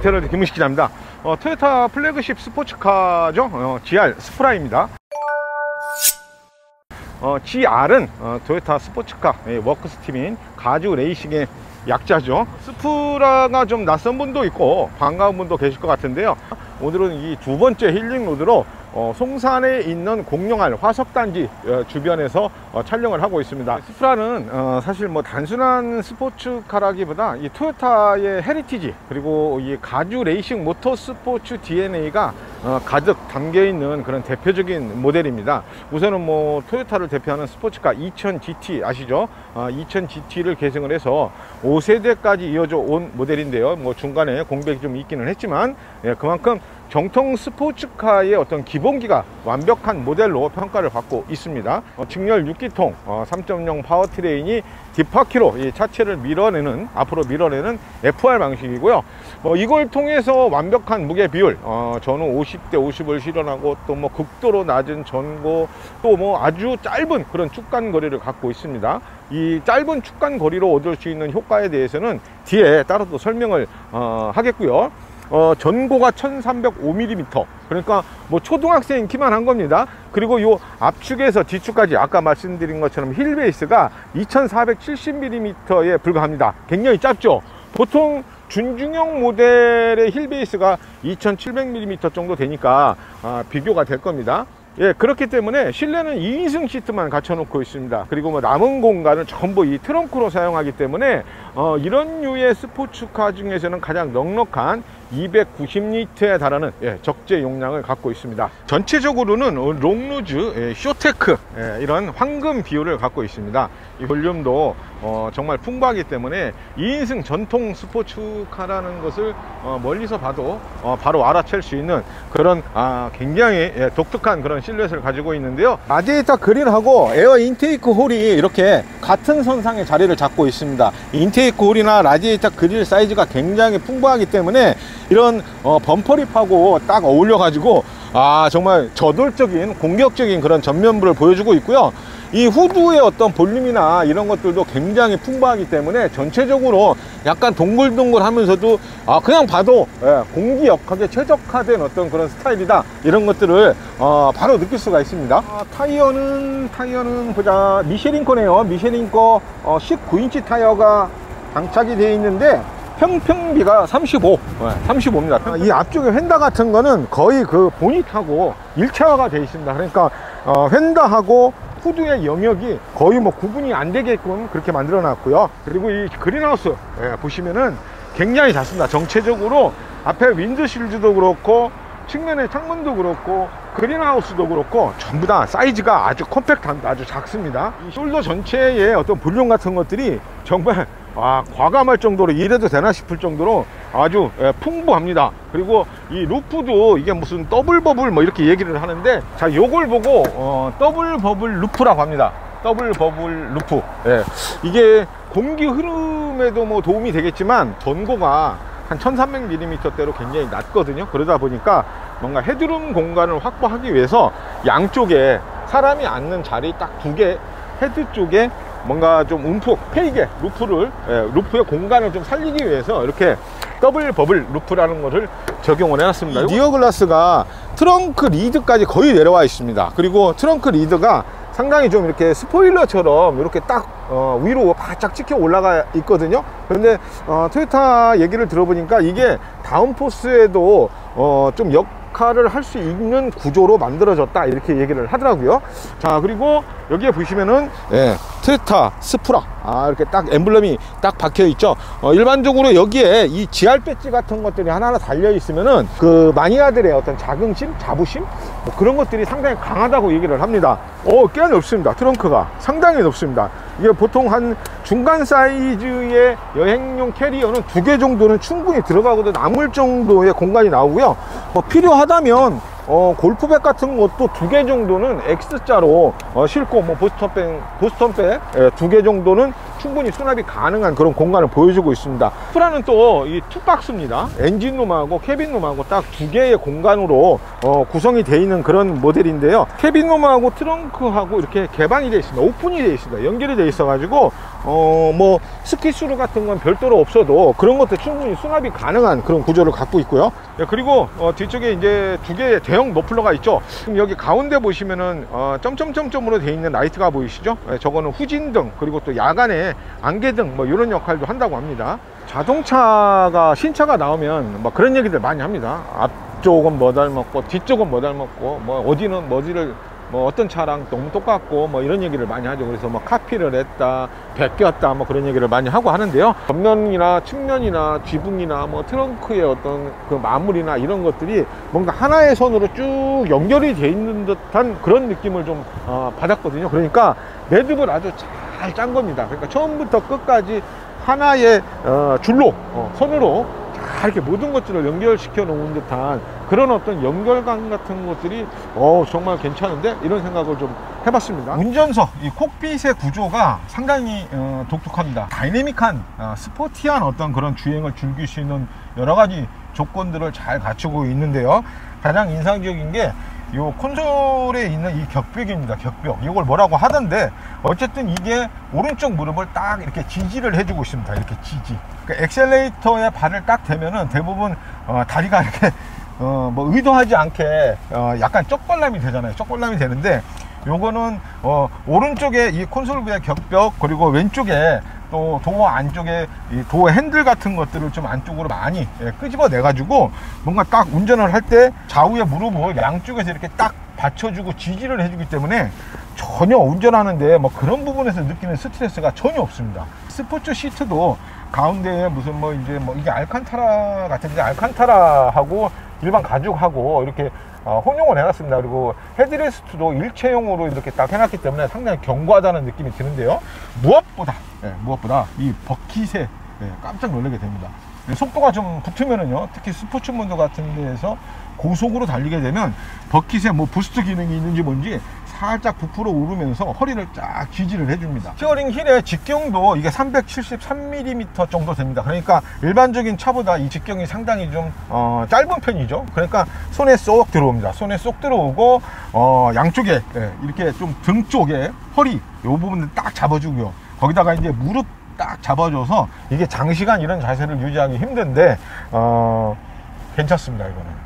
오토헤럴드 김은식 기자입니다. 어, 토요타 플래그십 스포츠카죠. 어, GR 수프라입니다. 어, GR은 어, 토요타 스포츠카 예, works 팀인 가주 레이싱의 약자죠. 수프라가 좀 낯선 분도 있고 반가운 분도 계실 것 같은데요. 오늘은 이 두 번째 힐링 로드로 어, 송산에 있는 공룡알 화석단지 어, 주변에서 어, 촬영을 하고 있습니다. 수프라는 어, 사실 뭐 단순한 스포츠카라기보다 이 토요타의 heritage 그리고 이 가주 레이싱 모터 스포츠 DNA가 어, 가득 담겨 있는 그런 대표적인 모델입니다. 우선은 뭐 토요타를 대표하는 스포츠카 2000 GT 아시죠? 어, 2000 GT를 계승을 해서 5세대까지 이어져 온 모델인데요. 뭐 중간에 공백이 좀 있기는 했지만 예, 그만큼 정통 스포츠카의 어떤 기본기가 완벽한 모델로 평가를 받고 있습니다. 어, 직렬 6기통 어, 3.0 powertrain이 뒷바퀴로 이 차체를 밀어내는 앞으로 밀어내는 FR 방식이고요. 뭐 이걸 통해서 완벽한 무게 비율 어, 저는 50대 50을 실현하고 또 뭐 극도로 낮은 전고 또 뭐 아주 짧은 그런 축간 거리를 갖고 있습니다. 이 짧은 축간 거리로 얻을 수 있는 효과에 대해서는 뒤에 따로 또 설명을 어, 하겠고요. 어, 전고가 1305mm 그러니까 뭐 초등학생 키만 한 겁니다. 그리고 요 앞축에서 뒤축까지 아까 말씀드린 것처럼 힐 베이스가 2470mm에 불과합니다. 굉장히 짧죠? 보통 준중형 모델의 wheelbase가 2700mm 정도 되니까 아, 비교가 될 겁니다. 예, 그렇기 때문에 실내는 2인승 시트만 갖춰 놓고 있습니다. 그리고 뭐 남은 공간은 전부 이 트렁크로 사용하기 때문에 어, 이런 류의 스포츠카 중에서는 가장 넉넉한 290리터에 달하는 예, 적재 용량을 갖고 있습니다. 전체적으로는 long nose, 예, short deck 예, 이런 황금 비율을 갖고 있습니다. 이 볼륨도 어, 정말 풍부하기 때문에 2인승 전통 스포츠카라는 것을 어, 멀리서 봐도 어, 바로 알아챌 수 있는 그런 아, 굉장히 예, 독특한 그런 실루엣을 가지고 있는데요. 라디에이터 그릴하고 air intake hole이 이렇게 같은 선상에 자리를 잡고 있습니다. intake hole이나 라디에이터 그릴 사이즈가 굉장히 풍부하기 때문에 이런 어, 범퍼 lip하고 딱 어울려 가지고 아 정말 저돌적인 공격적인 그런 전면부를 보여주고 있고요. 이 후드의 어떤 볼륨이나 이런 것들도 굉장히 풍부하기 때문에 전체적으로 약간 동글동글 하면서도 아 그냥 봐도 예, 공기 역학에 최적화된 어떤 그런 스타일이다. 이런 것들을 어, 바로 느낄 수가 있습니다. 아, 타이어는 타이어는 보자. 미쉐린 거네요. 미쉐린 거 어, 19인치 타이어가 장착이 되어 있는데 평평비가 35 35입니다. 이 앞쪽에 휀다 같은 거는 거의 그 보닛하고 일체화가 되어 있습니다. 그러니까 어, fender하고 후드의 영역이 거의 뭐 구분이 안 되게끔 그렇게 만들어 놨고요. 그리고 이 greenhouse 예, 보시면은 굉장히 작습니다. 전체적으로 앞에 windshield도 그렇고 측면의 창문도 그렇고 greenhouse도 그렇고 전부 다 사이즈가 아주 컴팩트합니다. 아주 작습니다. 이 shoulder 전체의 어떤 볼륨 같은 것들이 정말 아, 과감할 정도로 이래도 되나 싶을 정도로 아주 예, 풍부합니다. 그리고 이 roof도 이게 무슨 double bubble 뭐 이렇게 얘기를 하는데 자 요걸 보고 어, double bubble roof라고 합니다. double bubble roof. 예, 이게 공기 흐름에도 뭐 도움이 되겠지만 전고가 한 1300mm대로 굉장히 낮거든요. 그러다 보니까 뭔가 headroom 공간을 확보하기 위해서 양쪽에 사람이 앉는 자리 딱 두 개 head 쪽에 뭔가 좀 움푹 페이게 roof를 예, roof의 공간을 좀 살리기 위해서 이렇게 double bubble roof라는 것을 적용을 해놨습니다. rear glass가 트렁크 lid까지 거의 내려와 있습니다. 그리고 트렁크 lid가 상당히 좀 이렇게 spoiler처럼 이렇게 딱 어, 위로 바짝 찍혀 올라가 있거든요. 그런데 어, 토요타 얘기를 들어보니까 이게 downforce에도 어, 좀 역, 역할을 할 수 있는 구조로 만들어졌다 이렇게 얘기를 하더라고요. 자 그리고 여기에 보시면은 예, 토요타 수프라. 아 이렇게 딱 엠블럼이 딱 박혀 있죠. 어, 일반적으로 여기에 이 GR 배지 같은 것들이 하나하나 달려 있으면은 그 마니아들의 어떤 자긍심 자부심 뭐 그런 것들이 상당히 강하다고 얘기를 합니다. 어 꽤 높습니다. 트렁크가 상당히 높습니다 이게 보통 한 중간 사이즈의 여행용 캐리어는 두 개 정도는 충분히 들어가거든. 남을 정도의 공간이 나오고요. 뭐 필요하다면 어, 골프백 같은 것도 두 개 정도는 X자로 어, 싣고 뭐 Boston bag, Boston bag 예, 두개 정도는 충분히 수납이 가능한 그런 공간을 보여주고 있습니다. 수프라는 또 이 two-box입니다. 엔진룸하고 cabin room하고 딱 두 개의 공간으로 어, 구성이 되어 있는 그런 모델인데요. cabin room하고 트렁크하고 이렇게 개방이 되어 있습니다. 오픈이 되어 있습니다. 연결이 되어 있어 가지고 어, 뭐, ski-through 같은 건 별도로 없어도 그런 것도 충분히 수납이 가능한 그런 구조를 갖고 있고요. 예, 그리고 어, 뒤쪽에 이제 두 개의 대형 머플러가 있죠. 지금 여기 가운데 보시면은 어, 점점점점으로 되어 있는 라이트가 보이시죠? 예, 저거는 후진등 그리고 또 야간에 안개등 뭐 이런 역할도 한다고 합니다. 자동차가 신차가 나오면 뭐 그런 얘기들 많이 합니다. 앞쪽은 뭐 닮았고 뒤쪽은 뭐 닮았고 뭐 어디는 뭐지를 뭐 어떤 차랑 너무 똑같고 뭐 이런 얘기를 많이 하죠. 그래서 뭐 카피를 했다, 베꼈다 뭐 그런 얘기를 많이 하고 하는데요. 전면이나 측면이나 지붕이나 뭐 트렁크의 어떤 그 마무리나 이런 것들이 뭔가 하나의 선으로 쭉 연결이 돼 있는 듯한 그런 느낌을 좀 어, 받았거든요. 그러니까 매듭을 아주 잘 짠 겁니다. 그러니까 처음부터 끝까지 하나의 어, 줄로 어, 선으로 잘 이렇게 모든 것들을 연결시켜 놓은 듯한 그런 어떤 연결감 같은 것들이 어 정말 괜찮은데? 이런 생각을 좀 해봤습니다. 운전석 이 콕핏의 구조가 상당히 어, 독특합니다. 다이내믹한 어, 스포티한 어떤 그런 주행을 즐길 수 있는 여러 가지 조건들을 잘 갖추고 있는데요. 가장 인상적인 게 이 콘솔에 있는 이 격벽입니다. 격벽. 이걸 뭐라고 하던데 어쨌든 이게 오른쪽 무릎을 딱 이렇게 지지를 해주고 있습니다. 이렇게 지지. 그 엑셀레이터에 발을 딱 대면은 대부분 어, 다리가 이렇게 어, 뭐 의도하지 않게 어, 약간 쪽벌람이 되잖아요. 쪽벌람이 되는데 요거는 어, 오른쪽에 이 콘솔부의 격벽 그리고 왼쪽에 또 도어 안쪽에 이 도어 핸들 같은 것들을 좀 안쪽으로 많이 예, 끄집어 내 가지고 뭔가 딱 운전을 할 때 좌우의 무릎을 양쪽에서 이렇게 딱 받쳐주고 지지를 해주기 때문에 전혀 운전하는데 뭐 그런 부분에서 느끼는 스트레스가 전혀 없습니다. 스포츠 시트도 가운데에 무슨 뭐 이제 뭐 이게 알칸타라 같은 데 알칸타라하고 일반 가죽하고 이렇게 어, 혼용을 해놨습니다. 그리고 headrest도 일체형으로 이렇게 딱 해놨기 때문에 상당히 견고하다는 느낌이 드는데요. 무엇보다 예, 무엇보다 이 버킷에 예, 깜짝 놀라게 됩니다. 예, 속도가 좀 붙으면은요, 특히 스포츠 모드 같은 데에서 고속으로 달리게 되면 버킷에 뭐 boost 기능이 있는지 뭔지 살짝 부풀어 오르면서 허리를 쫙 지지를 해줍니다. steering wheel의 직경도 이게 373mm 정도 됩니다. 그러니까 일반적인 차보다 이 직경이 상당히 좀 어, 짧은 편이죠. 그러니까 손에 쏙 들어옵니다. 손에 쏙 들어오고 어, 양쪽에 예, 이렇게 좀 등 쪽에 허리 이 부분을 딱 잡아주고요. 거기다가 이제 무릎 딱 잡아줘서 이게 장시간 이런 자세를 유지하기 힘든데 어, 괜찮습니다 이거는.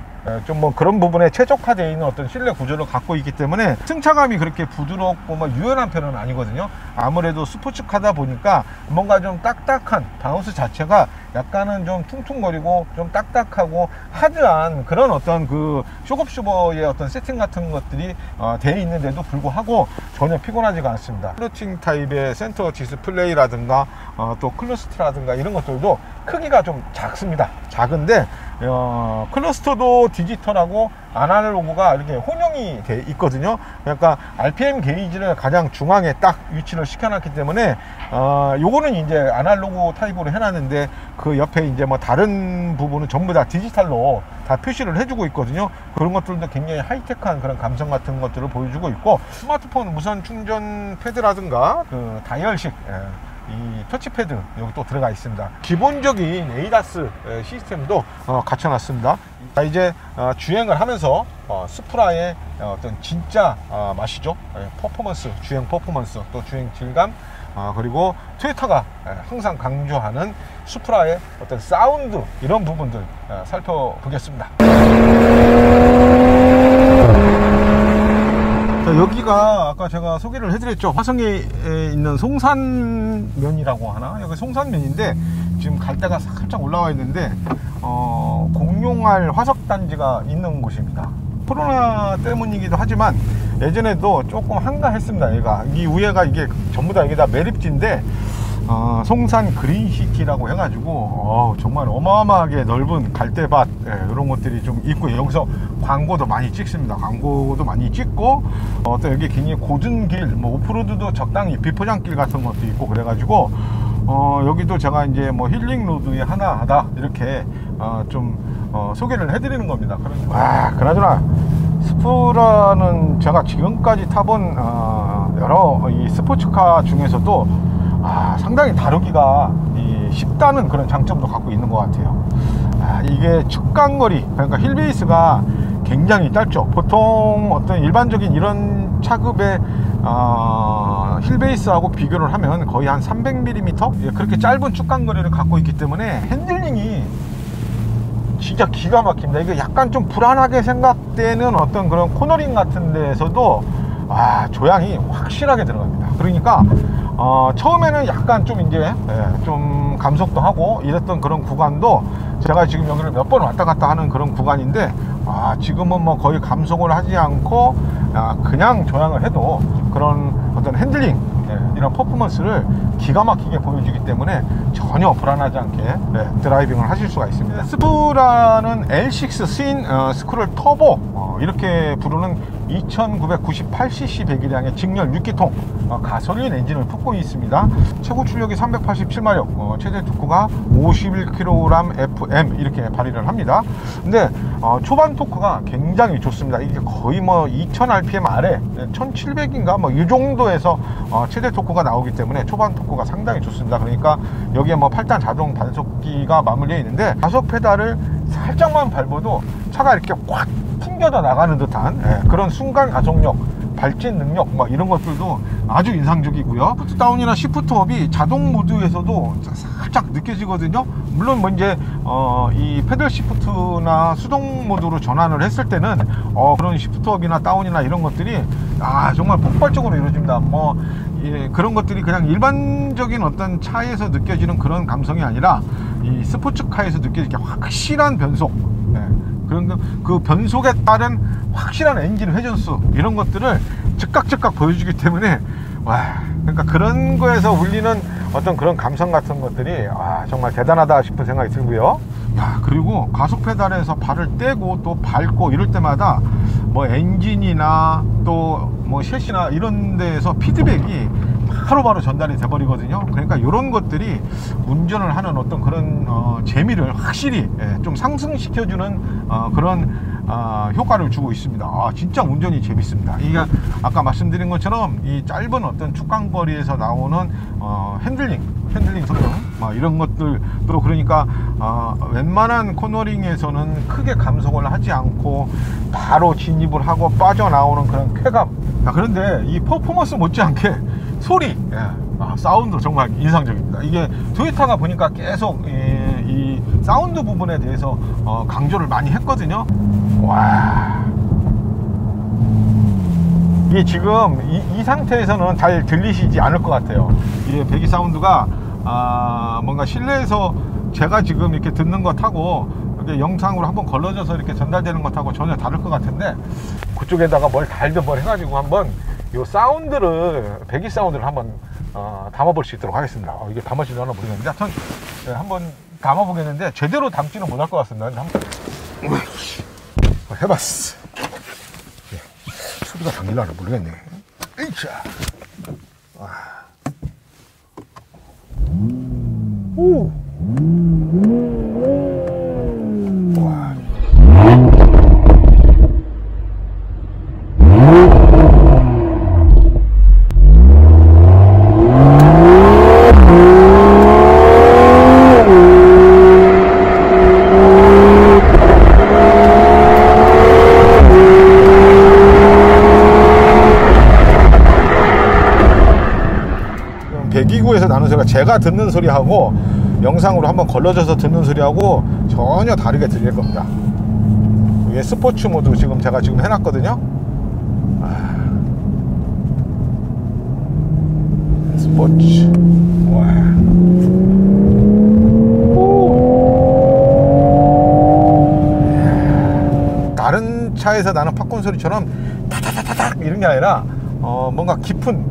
좀 뭐 그런 부분에 최적화되어 있는 어떤 실내 구조를 갖고 있기 때문에 승차감이 그렇게 부드럽고 뭐 유연한 편은 아니거든요. 아무래도 스포츠카다 보니까 뭔가 좀 딱딱한 바운스 자체가 약간은 좀 퉁퉁거리고 좀 딱딱하고 하드한 그런 어떤 그 shock absorber의 어떤 세팅 같은 것들이 어, 되어 있는데도 불구하고 전혀 피곤하지가 않습니다. floating 타입의 센터 디스플레이라든가 어, 또 cluster라든가 이런 것들도 크기가 좀 작습니다. 작은데 어, cluster도 디지털하고 아날로그가 이렇게 혼용이 돼 있거든요 그러니까 RPM 게이지를 가장 중앙에 딱 위치를 시켜놨기 때문에 어, 요거는 이제 아날로그 타입으로 해놨는데 그 옆에 이제 뭐 다른 부분은 전부 다 디지털로 다 표시를 해주고 있거든요 그런 것들도 굉장히 하이테크한 그런 감성 같은 것들을 보여주고 있고 스마트폰 무선 충전 패드라든가 그 다이얼식 예. 이 touchpad 여기 또 들어가 있습니다. 기본적인 ADAS 시스템도 어, 갖춰놨습니다. 자 이제 어, 주행을 하면서 어, 수프라의 어떤 진짜 어, 맛이죠? 예, 퍼포먼스 주행 퍼포먼스 또 주행 질감 어, 그리고 예, 항상 강조하는 수프라의 어떤 사운드 이런 부분들 어, 살펴보겠습니다 자, 여기가 아까 제가 소개를 해드렸죠. 화성에 있는 송산면이라고 하나? 여기 송산면인데 지금 갈 데가 살짝 올라와 있는데 어, 공룡알 화석단지가 있는 곳입니다. 코로나 때문이기도 하지만 예전에도 조금 한가했습니다 얘가. 이 위에가 이게 전부 다 이게 다 매립지인데 어, 송산 그린시티라고 해가지고 어, 정말 어마어마하게 넓은 갈대밭 예, 이런 것들이 좀 있고 여기서 광고도 많이 찍습니다. 광고도 많이 찍고 어, 또 여기 굉장히 곧은 길, 뭐 off-road도 적당히 비포장길 같은 것도 있고 그래가지고 어, 여기도 제가 이제 뭐 healing road의 하나다 이렇게 어, 좀 어, 소개를 해드리는 겁니다. 아, 그나저나 수프라는 제가 지금까지 타본 어, 여러 이 스포츠카 중에서도 아, 상당히 다루기가 쉽다는 그런 장점도 갖고 있는 것 같아요. 아, 이게 축간거리 그러니까 wheelbase가 굉장히 짧죠. 보통 어떤 일반적인 이런 차급의 어, wheelbase하고 비교를 하면 거의 한 300mm 예, 그렇게 짧은 축간거리를 갖고 있기 때문에 handling이 진짜 기가 막힙니다. 이게 약간 좀 불안하게 생각되는 어떤 그런 cornering 같은 데에서도 아 조향이 확실하게 들어갑니다. 그러니까 어, 처음에는 약간 좀 이제 예, 좀 감속도 하고 이랬던 그런 구간도 제가 지금 여기를 몇 번 왔다 갔다 하는 그런 구간인데 아 지금은 뭐 거의 감속을 하지 않고 아, 그냥 조향을 해도 그런 어떤 handling 예, 이런 퍼포먼스를 기가 막히게 보여주기 때문에 전혀 불안하지 않게 예, 드라이빙을 하실 수가 있습니다. 수프라는 L6 twin 어, scroll turbo 어, 이렇게 부르는 2998cc 배기량의 직렬 6기통 어, 가솔린 엔진을 품고 있습니다. 최고 출력이 387마력 어, 최대 토크가 51kg FM 이렇게 발휘를 합니다. 근데 어, 초반 토크가 굉장히 좋습니다. 이게 거의 뭐 2000rpm 아래 1700인가? 뭐 이 정도에서 어, 최대 토크가 나오기 때문에 초반 토크가 상당히 좋습니다. 그러니까 여기에 뭐 8단 자동 변속기가 맞물려 있는데 가속 페달을 살짝만 밟아도 차가 이렇게 확 튕겨져 나가는 듯한 예, 그런 순간 가속력 발진 능력 막 이런 것들도 아주 인상적이고요. shift down이나 shift up이 자동 모드에서도 살짝 느껴지거든요. 물론 뭐 이제 어, 이 paddle shift나 수동 모드로 전환을 했을 때는 어, 그런 shift up이나 down이나 이런 것들이 아 정말 폭발적으로 이루어집니다. 뭐 예, 그런 것들이 그냥 일반적인 어떤 차에서 느껴지는 그런 감성이 아니라 이 스포츠카에서 느껴지게 확실한 변속 예, 그런 그, 그 변속에 따른 확실한 엔진 회전수 이런 것들을 즉각 즉각 보여주기 때문에 와 그러니까 그런 거에서 울리는 어떤 그런 감성 같은 것들이 아 정말 대단하다 싶은 생각이 들고요. 야 그리고 가속 페달에서 발을 떼고 또 밟고 이럴 때마다 뭐 엔진이나 또뭐 섀시나 이런 데에서 피드백이 바로바로 전달이 돼 버리거든요. 그러니까 이런 것들이 운전을 하는 어떤 그런 어, 재미를 확실히 예, 좀 상승시켜주는 어, 그런 어, 효과를 주고 있습니다. 아, 진짜 운전이 재밌습니다. 이게 아까 말씀드린 것처럼 이 짧은 어떤 축간거리에서 나오는 어, 핸들링 핸들링 성능 뭐 이런 것들도 그러니까 어, 웬만한 코너링에서는 크게 감속을 하지 않고 바로 진입을 하고 빠져나오는 그런 쾌감. 아, 그런데 이 퍼포먼스 못지않게 소리 예. 아, 사운드 정말 인상적입니다. 이게 토요타가 보니까 계속 이, 이 사운드 부분에 대해서 어, 강조를 많이 했거든요. 와. 이게 지금 이, 이, 상태에서는 잘 들리시지 않을 것 같아요. 이게 배기 사운드가 아, 뭔가 실내에서 제가 지금 이렇게 듣는 것하고 이게 영상으로 한번 걸러져서 이렇게 전달되는 것하고 전혀 다를 것 같은데 그쪽에다가 뭘 달든 뭘 해가지고 한번 요 사운드를 배기 사운드를 한번 어, 담아볼 수 있도록 하겠습니다. 어, 이게 담아지려나 모르겠는데 하여튼 네, 한번 담아보겠는데 제대로 담지는 못할 것 같습니다. 한번 해봤어. 네, 소리가 담길라나 모르겠네. 에이차! 아. 오. 와. 배기구에서 나는 소리가 제가 듣는 소리하고 영상으로 한번 걸러져서 듣는 소리하고 전혀 다르게 들릴 겁니다. 이게 스포츠 모드 지금 제가 지금 해놨거든요. 아... 스포츠. 와. 다른 차에서 나는 팝콘 소리처럼 타타타타닥 이런 게 아니라 어, 뭔가 깊은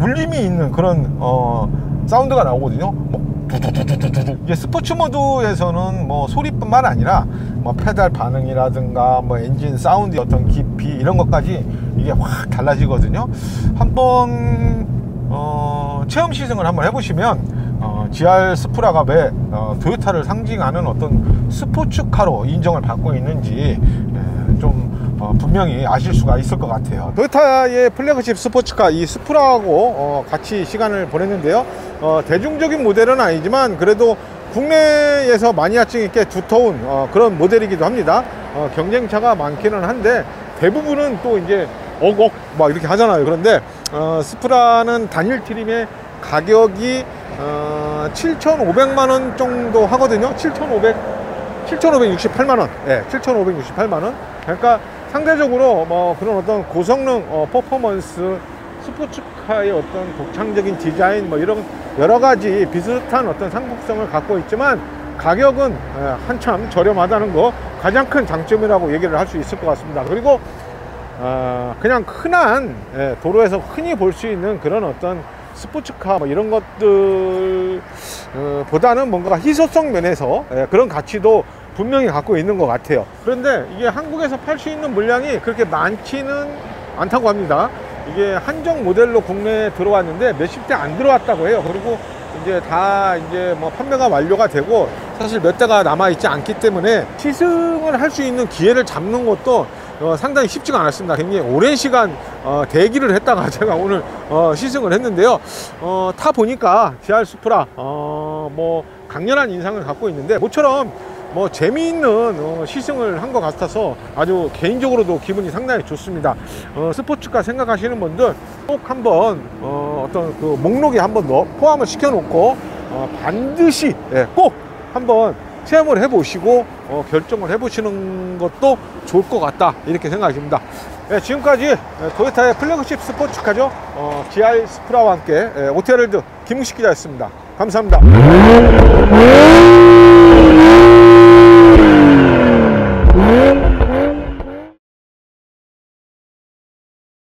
울림이 있는 그런 어, 사운드가 나오거든요. 뭐 이게 스포츠 모드에서는 뭐 소리뿐만 아니라 뭐 페달 반응이라든가 뭐 엔진 사운드 어떤 깊이 이런 것까지 이게 확 달라지거든요. 한번 어, 체험 시승을 한번 해보시면 어, GR 수프라가 왜 어, 토요타를 상징하는 어떤 스포츠카로 인정을 받고 있는지 어, 분명히 아실 수가 있을 것 같아요 토요타의 플래그십 스포츠카 이 수프라하고 어, 같이 시간을 보냈는데요 어, 대중적인 모델은 아니지만 그래도 국내에서 마니아층 있게 두터운 어, 그런 모델이기도 합니다 어, 경쟁차가 많기는 한데 대부분은 또 이제 억억 막 이렇게 하잖아요 그런데 어, 수프라는 단일 트림의 가격이 어, 7,500만 원 정도 하거든요. 7,500 7,568만 원. 예, 7,568만 원. 그러니까 상대적으로 뭐 그런 어떤 고성능 어, 퍼포먼스 스포츠카의 어떤 독창적인 디자인 뭐 이런 여러 가지 비슷한 어떤 상품성을 갖고 있지만 가격은 예, 한참 저렴하다는 거 가장 큰 장점이라고 얘기를 할 수 있을 것 같습니다. 그리고 어, 그냥 흔한 예, 도로에서 흔히 볼 수 있는 그런 어떤 스포츠카 뭐 이런 것들 어, 보다는 뭔가 희소성 면에서 예, 그런 가치도 분명히 갖고 있는 것 같아요. 그런데 이게 한국에서 팔 수 있는 물량이 그렇게 많지는 않다고 합니다. 이게 한정 모델로 국내에 들어왔는데 몇십 대 안 들어왔다고 해요. 그리고 이제 다 이제 뭐 판매가 완료가 되고 사실 몇 대가 남아 있지 않기 때문에 시승을 할 수 있는 기회를 잡는 것도 어, 상당히 쉽지가 않았습니다. 굉장히 오랜 시간 어, 대기를 했다가 제가 오늘 어, 시승을 했는데요. 어, 타 보니까 GR 수프라 어, 뭐 강렬한 인상을 갖고 있는데 모처럼 뭐 재미있는 어, 시승을 한 것 같아서 아주 개인적으로도 기분이 상당히 좋습니다. 어, 스포츠카 생각하시는 분들 꼭 한번 어, 어떤 그 목록에 한 번 더 포함을 시켜 놓고 어, 반드시 예, 꼭 한번 체험을 해 보시고 어, 결정을 해 보시는 것도 좋을 것 같다 이렇게 생각합니다. 예, 지금까지 예, 도요타의 플래그십 스포츠카죠 어, GR 스프라와 함께 예, 오테르드 김웅식 기자였습니다. 감사합니다.